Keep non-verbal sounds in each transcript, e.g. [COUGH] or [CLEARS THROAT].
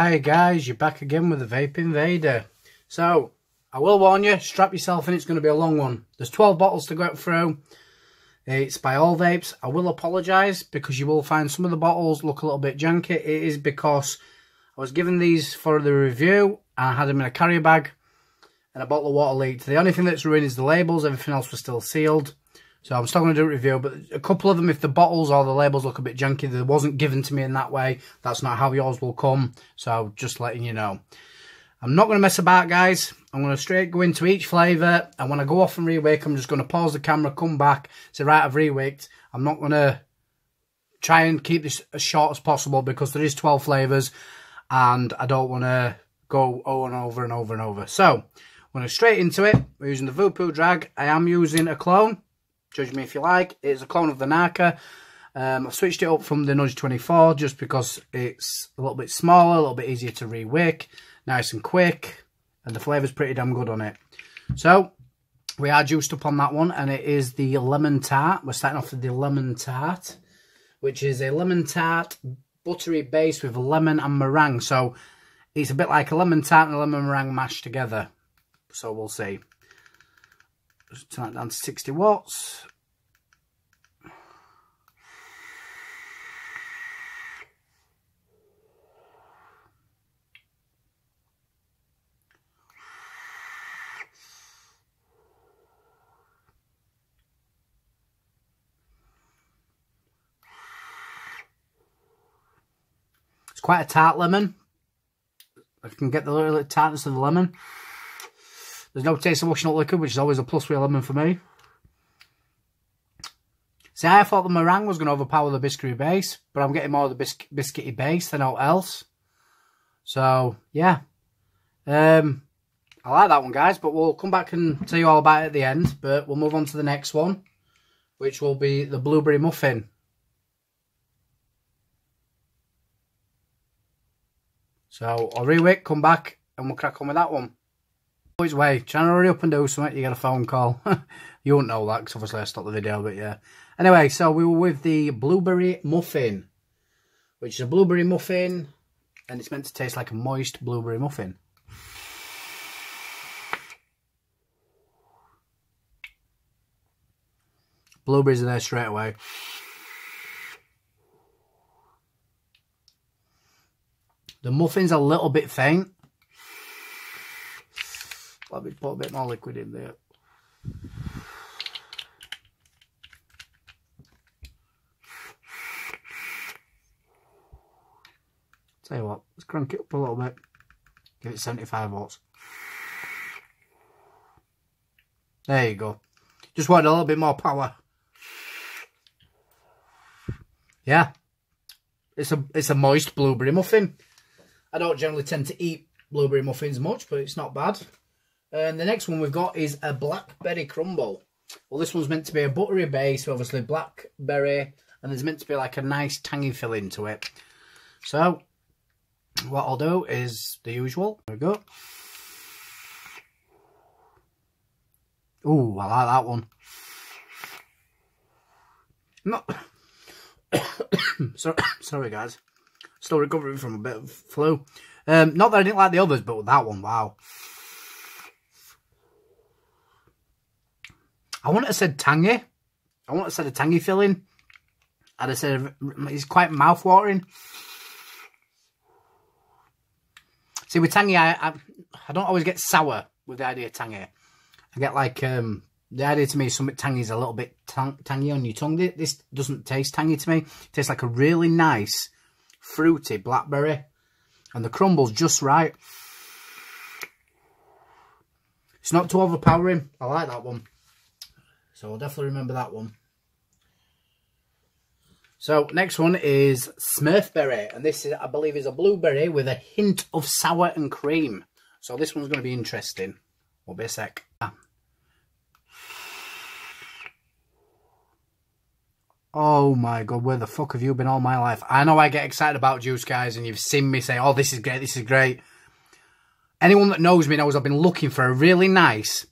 Hi guys, you're back again with the Vape Invader. So, I will warn you, strap yourself in, it's going to be a long one. There's 12 bottles to go through. It's by All Vapes. I will apologise because you will find some of the bottles look a little bit janky. It is because I was given these for the review and I had them in a carrier bag and a bottle of water leaked. The only thing that's ruined is the labels, everything else was still sealed. So I'm still going to do a review, but a couple of them, if the bottles or the labels look a bit junky, they wasn't given to me in that way. That's not how yours will come. So just letting you know. I'm not going to mess about, guys. I'm going to straight go into each flavour. And when I go off and rewick, I'm just going to pause the camera, come back, say, right, I've rewicked. I'm not going to try and keep this as short as possible because there is 12 flavours. And I don't want to go and over and over and over. So, I'm going to straight into it. We're using the Voopoo Drag. I am using a clone. Judge me if you like. It's a clone of the Narda. Um, I've switched it up from the Nudge 24 just because it's a little bit smaller, a little bit easier to rewick, nice and quick, and the flavour's pretty damn good on it. So, we are juiced up on that one, and it is the Lemon Tart. We're starting off with the Lemon Tart, which is a Lemon Tart buttery base with lemon and meringue. So, it's a bit like a Lemon Tart and a Lemon Meringue mashed together. So, we'll see. Turn that down to 60 watts. It's quite a tart lemon. I can get the little tartness of the lemon. There's no taste of washing up liquid, which is always a plus with a lemon for me. See, I thought the meringue was going to overpower the biscuity base, but I'm getting more of the bisc biscuity base than all else. So, yeah. Um, I like that one, guys, but we'll come back and tell you all about it at the end. But we'll move on to the next one, which will be the blueberry muffin. So, I'll rewick, come back, and we'll crack on with that one. Which way, trying to hurry up and do something, you get a phone call. [LAUGHS] you won't know that, because obviously I stopped the video, but yeah. Anyway, so we were with the blueberry muffin, which is a blueberry muffin, and it's meant to taste like a moist blueberry muffin. Blueberries are there straight away. The muffin's a little bit faint. Let me put a bit more liquid in there. Tell you what, let's crank it up a little bit. Give it 75 watts. There you go. Just wanted a little bit more power. Yeah. It's a it's a moist blueberry muffin. I don't generally tend to eat blueberry muffins much, but it's not bad. And the next one we've got is a blackberry crumble. Well, this one's meant to be a buttery base, obviously blackberry, and there's meant to be like a nice tangy filling to it. So, what I'll do is the usual. There we go. Ooh, I like that one. Not. [COUGHS] sorry, [COUGHS] sorry, guys. Still recovering from a bit of flu. Um, not that I didn't like the others, but that one, wow. I wouldn't have said tangy. I wouldn't have said a tangy filling. I'd have said it's quite mouth-watering. See, with tangy, I, I, I don't always get sour with the idea of tangy. I get like um, the idea to me something tangy is a little bit tang tangy on your tongue. This doesn't taste tangy to me. It tastes like a really nice fruity blackberry, and the crumble's just right. It's not too overpowering. I like that one. So I'll definitely remember that one. So next one is Smurfberry, and this is, I believe, is a blueberry with a hint of sour and cream. So this one's going to be interesting. Will be a sec. Ah. Oh my god, where the fuck have you been all my life? I know I get excited about juice, guys, and you've seen me say, oh, this is great, this is great. Anyone that knows me knows I've been looking for a really nice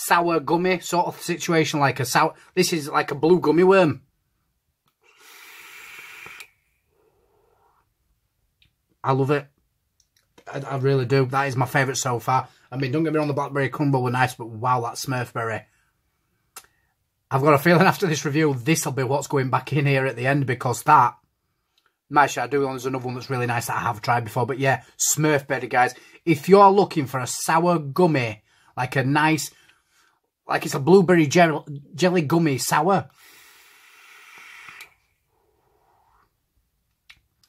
sour gummy sort of situation, like a sour... This is like a blue gummy worm. I love it. I, I really do. That is my favourite so far. I mean, don't get me wrong, the blackberry crumble were nice, but wow, that Smurfberry. I've got a feeling after this review, this will be what's going back in here at the end because that, my do there's another one that's really nice that I have tried before. But yeah, Smurfberry, guys. If you're looking for a sour gummy, like a nice, like it's a blueberry jelly, jelly gummy sour.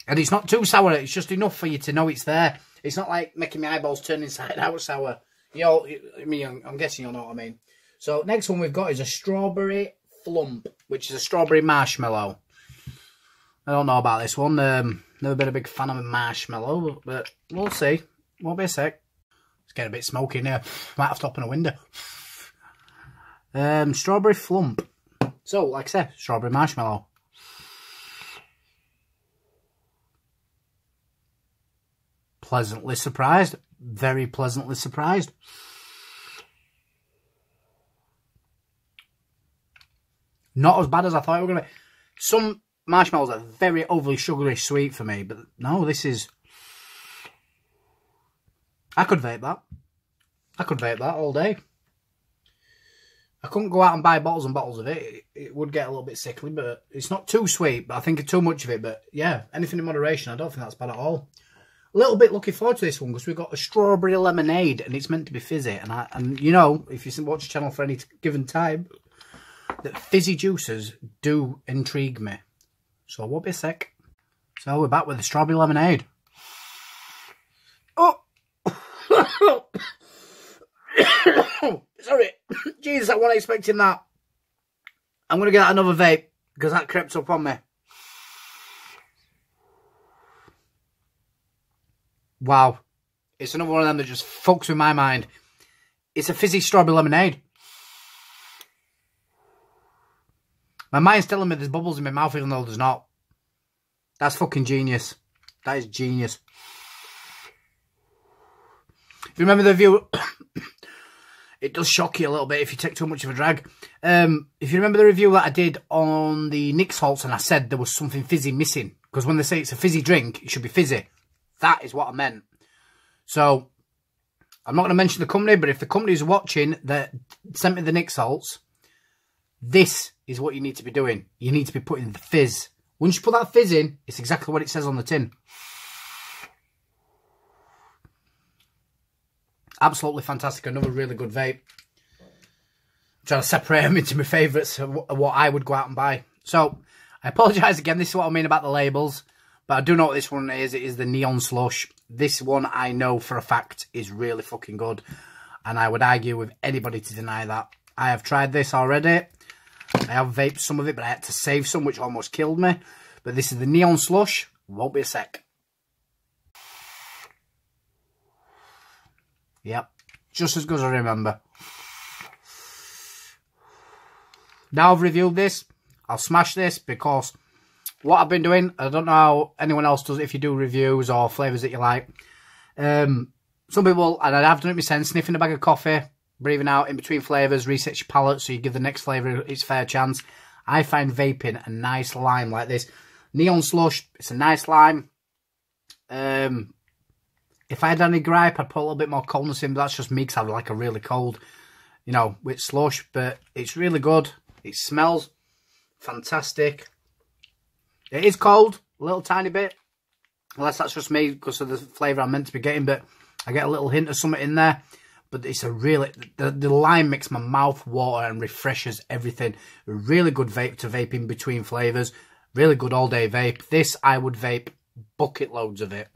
And it's not too sour, it's just enough for you to know it's there. It's not like making my eyeballs turn inside [LAUGHS] out sour. You know, I mean, I'm, guessing you'll know what I mean. So next one we've got is a strawberry flump, which is a strawberry marshmallow. I don't know about this one. Um, never been a big fan of a marshmallow, but we'll see. Won't be a sec. It's getting a bit smoky in here. Might have to open a window. Um, strawberry flump. So, like I said, strawberry marshmallow. pleasantly surprised. Very pleasantly surprised. Not as bad as I thought it was going to be. Some marshmallows are very overly sugary sweet for me, but no, this is... I could vape that. I could vape that all day. I couldn't go out and buy bottles and bottles of it. it. It would get a little bit sickly, but it's not too sweet. But I think too much of it. But yeah, anything in moderation, I don't think that's bad at all a little bit looking forward to this one because we've got a strawberry lemonade and it's meant to be fizzy. And I, and you know, if you watch the channel for any given time, that fizzy juices do intrigue me. So I won't be sick. So we're back with the strawberry lemonade. Oh! [COUGHS] [COUGHS] [COUGHS] oh! Sorry. [COUGHS] Jesus, I wasn't expecting that. I'm going to get another vape because that crept up on me. Wow. It's another one of them that just fucks with my mind. It's a fizzy strawberry lemonade. My mind's telling me there's bubbles in my mouth even though there's not. That's fucking genius. That is genius. If you remember the review, [COUGHS] it does shock you a little bit if you take too much of a drag. Um, if you remember the review that I did on the nic salts and I said there was something fizzy missing. Because when they say it's a fizzy drink, it should be fizzy. That is what I meant. So, I'm not going to mention the company, but if the company is watching that sent me the nic salts, this is what you need to be doing. You need to be putting the fizz. Once you put that fizz in, it's exactly what it says on the tin. Absolutely fantastic. Another really good vape. I'm trying to separate them [LAUGHS] into my favourites what I would go out and buy. So, I apologise again. This is what I mean about the labels. But I do know what this one is. It is the Neon Slush. This one I know for a fact is really fucking good. And I would argue with anybody to deny that. I have tried this already. I have vaped some of it, but I had to save some, which almost killed me. But this is the Neon Slush. Won't be a sec. Yep. Just as good as I remember. Now I've reviewed this, I'll smash this because what I've been doing, I don't know how anyone else does it, if you do reviews or flavours that you like. Um, some people, and I have done it myself, sniffing a bag of coffee, breathing out in between flavours, reset your palate so you give the next flavour its fair chance. I find vaping a nice lime like this. Neon Slush, it's a nice lime. Um, if I had any gripe, I'd put a little bit more coldness in, but that's just me because I like a really cold, you know, with slush. But it's really good. It smells fantastic. It is cold, a little tiny bit. Unless that's just me because of the flavour I'm meant to be getting. But I get a little hint of something in there. But it's a really... The, the lime makes my mouth water and refreshes everything. Really good vape to vape in between flavours. Really good all-day vape. This, I would vape bucket loads of it.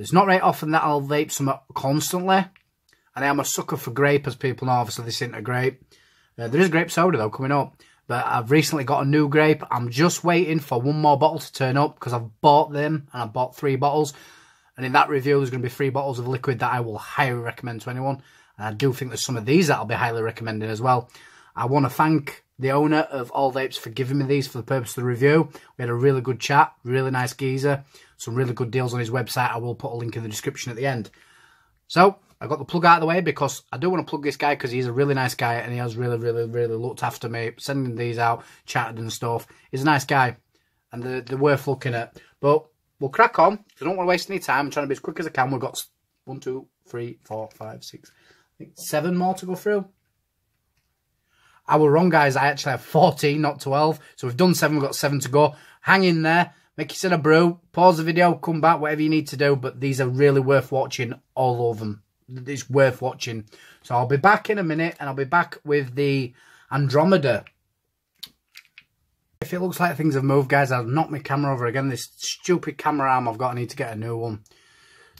There's not very often that I'll vape some constantly. And I am a sucker for grape, as people know. Obviously, this isn't a grape. Uh, there is grape soda, though, coming up. But I've recently got a new grape. I'm just waiting for one more bottle to turn up because I've bought them and I bought three bottles. And in that review, there's going to be three bottles of liquid that I will highly recommend to anyone. And I do think there's some of these that I'll be highly recommending as well. I want to thank the owner of All Vapes for giving me these for the purpose of the review. We had a really good chat, really nice geezer, some really good deals on his website. I will put a link in the description at the end. So, I got the plug out of the way because I do want to plug this guy because he's a really nice guy and he has really, really, really looked after me, sending these out, chatted and stuff. He's a nice guy and they're, they're worth looking at. But we'll crack on. I don't want to waste any time. I'm trying to be as quick as I can. We've got one, two, three, four, five, six, I think seven more to go through. I were wrong, guys. I actually have 14, not 12. So we've done seven. We've got seven to go. Hang in there. Make yourself a brew. Pause the video. Come back. Whatever you need to do. But these are really worth watching. All of them. It's worth watching. So I'll be back in a minute. And I'll be back with the Andromeda. If it looks like things have moved, guys, I'll knock my camera over again. This stupid camera arm I've got. I need to get a new one.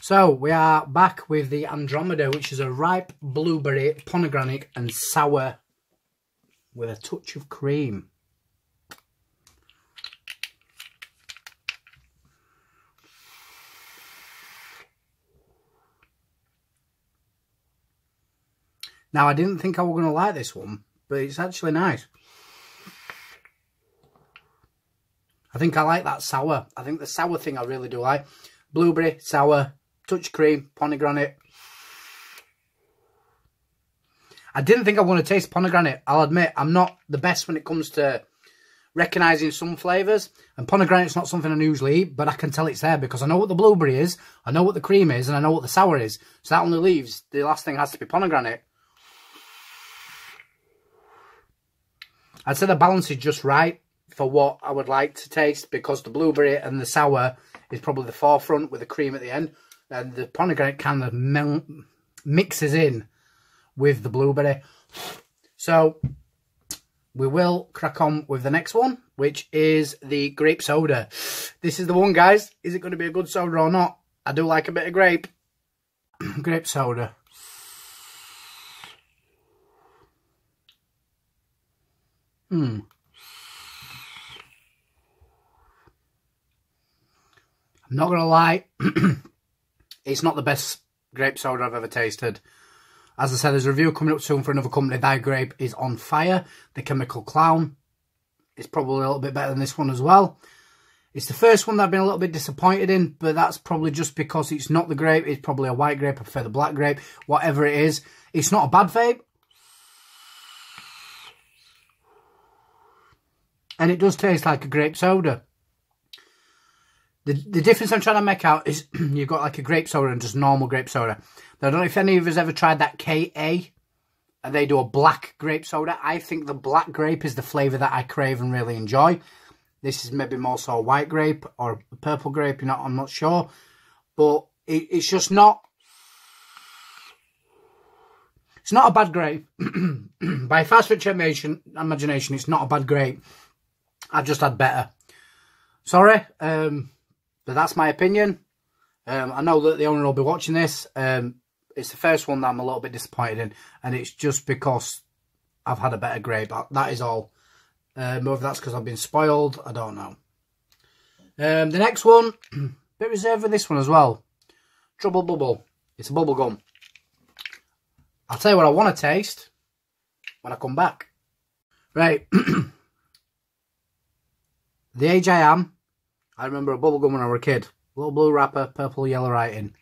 So we are back with the Andromeda, which is a ripe blueberry, pomegranate and sour with a touch of cream. Now, I didn't think I was going to like this one, but it's actually nice. I think I like that sour. I think the sour thing I really do like. Blueberry, sour, touch cream, pomegranate. I didn't think I want to taste pomegranate. I'll admit, I'm not the best when it comes to recognising some flavours. And pomegranate's not something I usually eat, but I can tell it's there because I know what the blueberry is, I know what the cream is, and I know what the sour is. So that only leaves, the last thing has to be pomegranate. I'd say the balance is just right for what I would like to taste because the blueberry and the sour is probably the forefront with the cream at the end. And the pomegranate kind of mixes in with the blueberry. So we will crack on with the next one, which is the grape soda. This is the one, guys. Is it going to be a good soda or not? I do like a bit of grape. [CLEARS THROAT] grape soda. Hmm. I'm not going to lie. [CLEARS THROAT] it's not the best grape soda I've ever tasted. As I said, there's a review coming up soon for another company. That grape is on fire. The Chemical Clown is probably a little bit better than this one as well. It's the first one that I've been a little bit disappointed in, but that's probably just because it's not the grape. It's probably a white grape. I prefer the black grape. Whatever it is. It's not a bad vape. And it does taste like a grape soda. The, the difference I'm trying to make out is [CLEARS THROAT] you've got like a grape soda and just normal grape soda. Now, I don't know if any of us ever tried that KA. And they do a black grape soda. I think the black grape is the flavour that I crave and really enjoy. This is maybe more so a white grape or a purple grape. You know, I'm not sure. But it, it's just not... It's not a bad grape. [CLEARS THROAT] By fast imagination, imagination, it's not a bad grape. I've just had better. Sorry. Um, but that's my opinion. Um, I know that the owner will be watching this. Um, it's the first one that I'm a little bit disappointed in. And it's just because I've had a better grade. That is all. Um, whether that's because I've been spoiled, I don't know. Um, the next one, [CLEARS THROAT] bit reserved for this one as well. Trouble Bubble. It's a bubble gum. I'll tell you what I want to taste when I come back. Right. [CLEARS THROAT] the age I am, I remember a bubblegum when I was a kid. Little blue wrapper, purple yellow writing.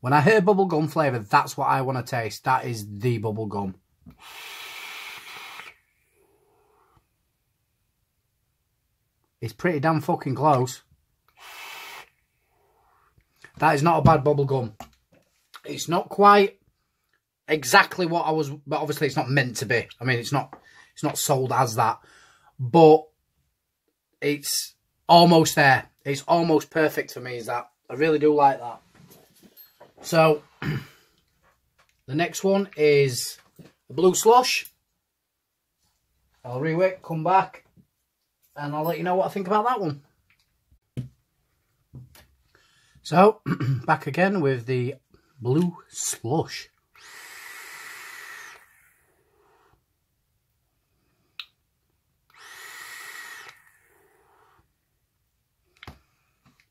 When I hear bubblegum flavour, that's what I want to taste. That is the bubblegum. It's pretty damn fucking close. That is not a bad bubblegum. It's not quite exactly what I was, but obviously it's not meant to be. I mean, it's not, it's not sold as that, but it's almost there. It's almost perfect for me, is that. I really do like that. So, [CLEARS THROAT] the next one is the Blue Slush. I'll rewick, come back, and I'll let you know what I think about that one. So, [CLEARS THROAT] back again with the Blue Slush.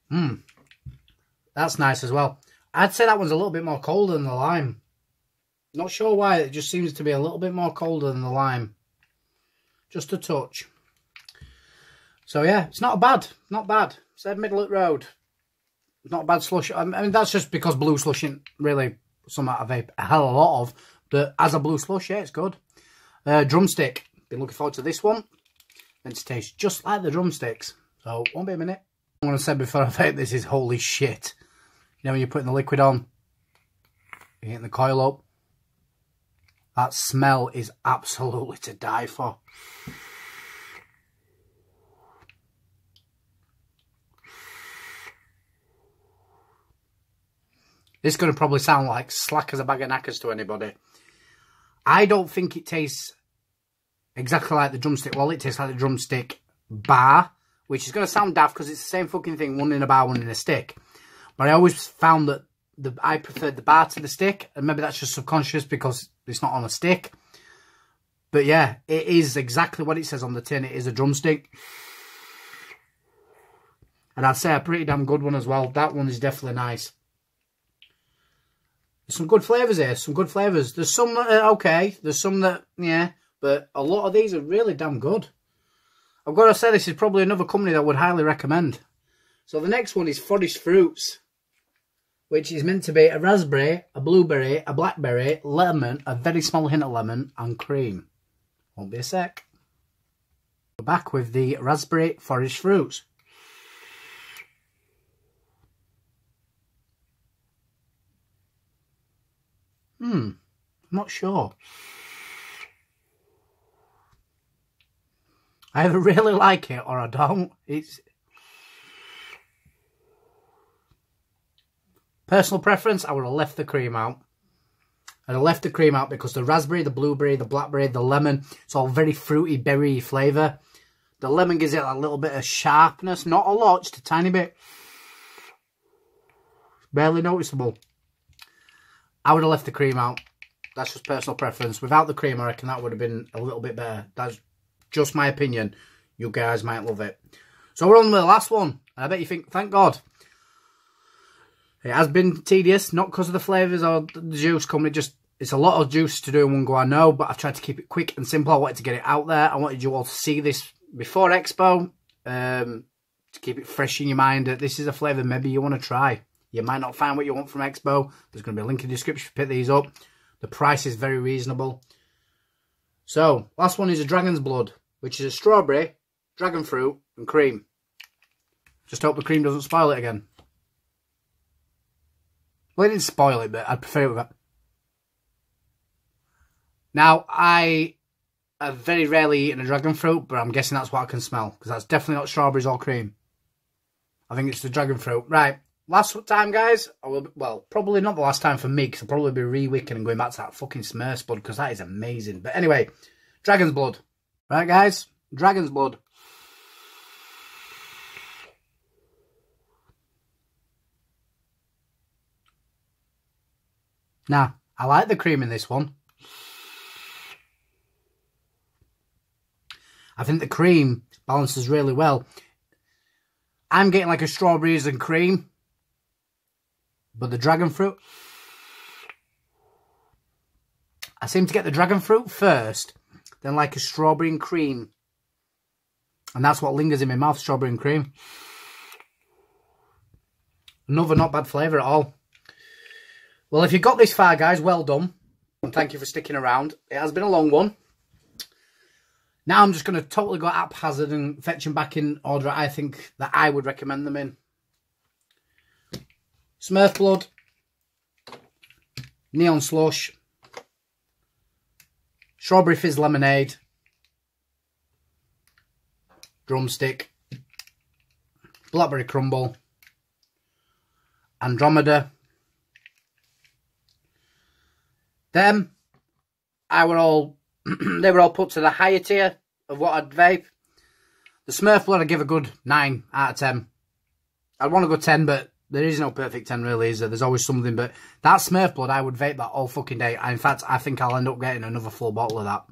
Hmm. That's nice as well. I'd say that one's a little bit more colder than the lime. Not sure why, it just seems to be a little bit more colder than the lime. Just a touch. So yeah, it's not bad. Not bad. Said middle of road. Not bad slush. I mean, that's just because blue slush isn't really something I vape a hell of a lot of. But as a blue slush, yeah, it's good. Uh, drumstick. Been looking forward to this one. And to taste just like the drumsticks. So, won't be a minute. Going to say before I vape this is holy shit. You know when you're putting the liquid on, you're getting the coil up. That smell is absolutely to die for. This is going to probably sound like slack as a bag of knackers to anybody. I don't think it tastes exactly like the drumstick. Well, it tastes like the drumstick bar, which is going to sound daft because it's the same fucking thing, one in a bar, one in a stick. But I always found that the I preferred the bar to the stick, and maybe that's just subconscious because it's not on a stick. But yeah, it is exactly what it says on the tin. It is a drumstick. And I'd say a pretty damn good one as well. That one is definitely nice. There's some good flavours here. Some good flavours. There's some that are okay. There's some that, yeah. But a lot of these are really damn good. I've got to say, this is probably another company that would highly recommend. So the next one is Forest Fruits. Which is meant to be a raspberry, a blueberry, a blackberry, lemon, a very small hint of lemon, and cream. Won't be a sec. We're back with the raspberry forest fruits. Hmm, I'm not sure. I either really like it or I don't. It's personal preference. I would have left the cream out. I'd have left the cream out because the raspberry, the blueberry, the blackberry, the lemon, it's all very fruity, berry flavour. The lemon gives it a little bit of sharpness. Not a lot, just a tiny bit. Barely noticeable. I would have left the cream out. That's just personal preference. Without the cream, I reckon that would have been a little bit better. That's just my opinion. You guys might love it. So we're on with the last one. I bet you think, thank God. It has been tedious, not because of the flavours or the juice coming. Just it's a lot of juice to do in one go, I know, but I've tried to keep it quick and simple. I wanted to get it out there. I wanted you all to see this before Expo, um, to keep it fresh in your mind. That this is a flavour maybe you want to try. You might not find what you want from Expo. There's going to be a link in the description to pick these up. The price is very reasonable. So, last one is a Dragon's Blood, which is a strawberry, dragon fruit, and cream. Just hope the cream doesn't spoil it again. Well, it didn't spoil it, but I'd prefer it with that. Now, I have very rarely eaten a dragon fruit, but I'm guessing that's what I can smell, because that's definitely not strawberries or cream. I think it's the dragon fruit. Right, last time, guys. I will, well, probably not the last time for me, because I'll probably be re-wicking and going back to that fucking Smurfs blood, because that is amazing. But anyway, dragon's blood. Right, guys, dragon's blood. Now, I like the cream in this one. I think the cream balances really well. I'm getting like a strawberries and cream. But the dragon fruit... I seem to get the dragon fruit first. Then like a strawberry and cream. And that's what lingers in my mouth, strawberry and cream. Another not bad flavour at all. Well, if you got this far, guys, well done. And thank you for sticking around. It has been a long one. Now I'm just going to totally go haphazard and fetch them back in order I think that I would recommend them in. Smurf Blood. Neon Slush. Strawberry Fizz Lemonade. Drumstick. Blackberry Crumble. Andromeda. Them, I were all, [CLEARS THROAT] they were all put to the higher tier of what I'd vape. The Smurf Blood, I'd give a good 9 out of 10. I'd want to go 10, but there is no perfect 10 really, is there? There's always something, but that Smurf Blood, I would vape that all fucking day. In fact, I think I'll end up getting another full bottle of that.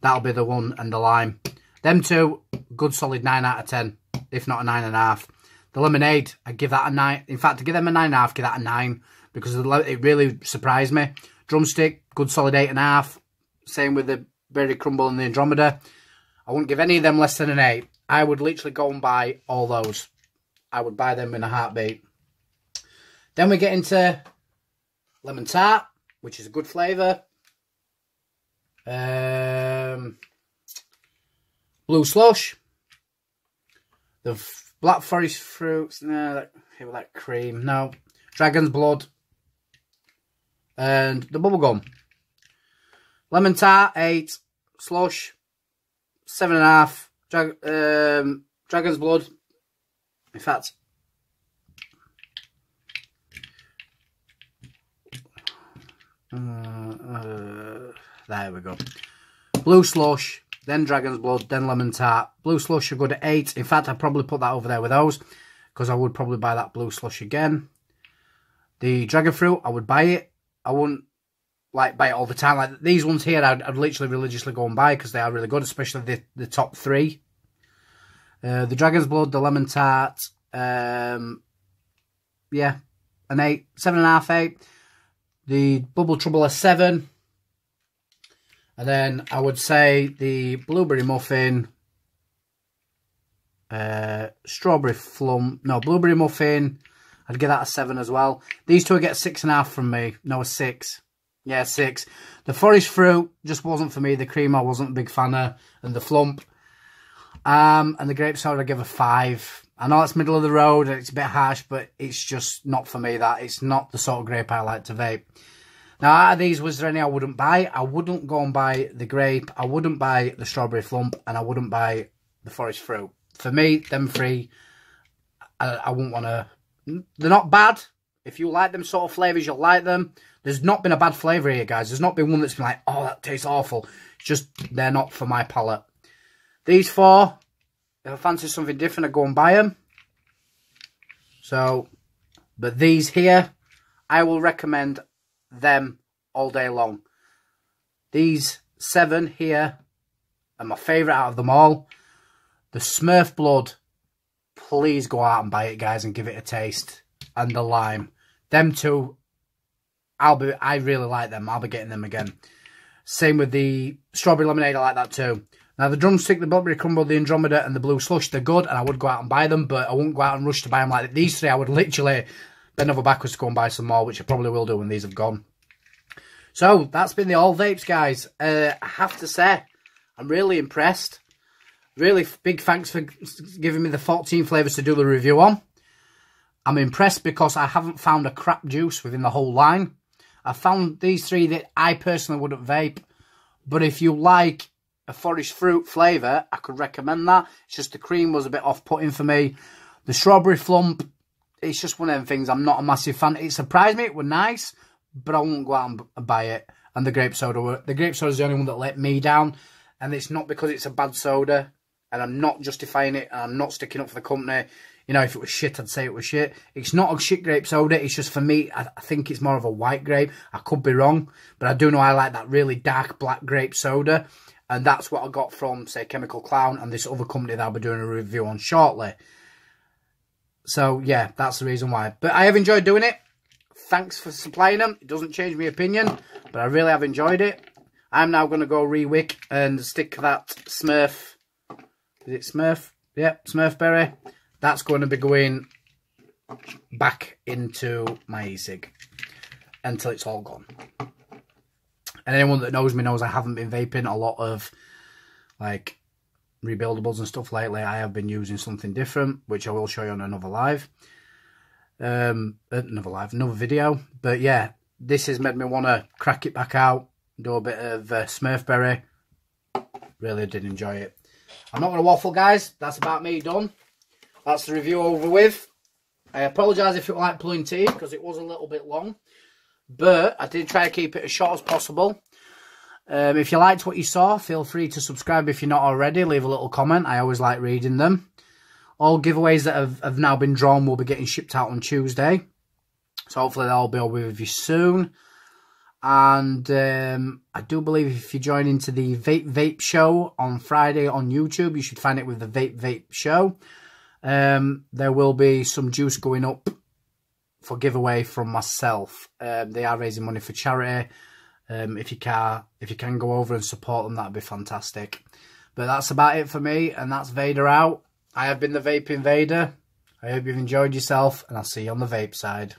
That'll be the one and the lime. Them two, good solid 9 out of 10, if not a 9.5. The lemonade, I give that a 9. In fact, to give them a 9.5, give that a 9, because it really surprised me. Drumstick, good solid eight and a half. Same with the Berry Crumble and the Andromeda. I wouldn't give any of them less than an eight. I would literally go and buy all those. I would buy them in a heartbeat. Then we get into lemon tart, which is a good flavour. Um, blue slush. The Black Forest Fruits. No, that, that cream. No. Dragon's Blood. And the Bubblegum. Lemon Tart, 8. Slush, 7.5. Drag, um, Dragon's Blood. In fact, uh, uh, there we go. Blue Slush, then Dragon's Blood, then Lemon Tart. Blue Slush are good at 8. In fact, I'd probably put that over there with those because I would probably buy that Blue Slush again. The Dragon Fruit, I would buy it. I wouldn't like buy it all the time. Like these ones here, I'd, I'd literally religiously go and buy because they are really good, especially the, the top three. Uh, the Dragon's Blood, the Lemon Tart, um, yeah, an eight, seven and a half, eight. The Bubble Trouble a seven. And then I would say the Blueberry Muffin, uh, Strawberry Flum, no, Blueberry Muffin, I'd give that a seven as well. These two get six and a half from me. No, a six. Yeah, six. The forest fruit just wasn't for me. The cream I wasn't a big fan of. And the flump. Um, and the grape soda I give a five. I know it's middle of the road and it's a bit harsh, but it's just not for me that. It's not the sort of grape I like to vape. Now, out of these, was there any I wouldn't buy? I wouldn't go and buy the grape. I wouldn't buy the strawberry flump. And I wouldn't buy the forest fruit. For me, them three, I, I wouldn't want to... They're not bad. If you like them sort of flavours, you'll like them. There's not been a bad flavour here, guys. There's not been one that's been like, oh, that tastes awful. It's just, they're not for my palate. These four, if I fancy something different, I go and buy them. So, but these here, I will recommend them all day long. These seven here are my favourite out of them all. The Smurf Blood, please go out and buy it, guys, and give it a taste. And the Lime. Them two I'll be I really like them. I'll be getting them again. Same with the strawberry lemonade. I like that too. Now the drumstick, the blueberry crumble, the Andromeda, and the blue slush, they're good, and I would go out and buy them, but I won't go out and rush to buy them like. These three, I would literally bend over backwards to go and buy some more, which I probably will do when these have gone. So that's been the all vapes, guys. Uh, I have to say, I'm really impressed. Really big thanks for giving me the 14 flavours to do the review on. I'm impressed because I haven't found a crap juice within the whole line. I found these three that I personally wouldn't vape. But if you like a forest fruit flavour, I could recommend that. It's just the cream was a bit off-putting for me. The strawberry flump, it's just one of them things I'm not a massive fan. It surprised me, it was nice, but I won't go out and buy it. And the grape soda, the grape soda is the only one that let me down. And it's not because it's a bad soda. And I'm not justifying it. And I'm not sticking up for the company. You know, if it was shit, I'd say it was shit. It's not a shit grape soda. It's just for me, I, I think it's more of a white grape. I could be wrong, but I do know I like that really dark black grape soda. And that's what I got from, say, Chemical Clown and this other company that I'll be doing a review on shortly. So, yeah, that's the reason why. But I have enjoyed doing it. Thanks for supplying them. It doesn't change my opinion, but I really have enjoyed it. I'm now going to go rewick and stick that Smurf. Is it Smurf? Yep, Smurf Smurfberry that's going to be going back into my e-cig until it's all gone. And anyone that knows me knows I haven't been vaping a lot of like rebuildables and stuff lately. I have been using something different, which I will show you on another live. Um, another live, another video. But yeah, this has made me want to crack it back out, do a bit of uh, Smurfberry. Really did enjoy it. I'm not going to waffle, guys. That's about me done that's the review over with. I apologise if it was like pulling teeth because it was a little bit long. But I did try to keep it as short as possible. Um, if you liked what you saw, feel free to subscribe if you're not already. Leave a little comment. I always like reading them. All giveaways that have, have now been drawn will be getting shipped out on Tuesday. So hopefully they'll be with you soon. And um, I do believe if you join into the Vape Vape Show on Friday on YouTube, you should find it with the Vape Vape Show. Um, there will be some juice going up for giveaway from myself. Um, they are raising money for charity. Um, if you can, if you can go over and support them, that'd be fantastic. But that's about it for me, and that's Vader out. I have been the Vape Invader. I hope you've enjoyed yourself, and I'll see you on the vape side.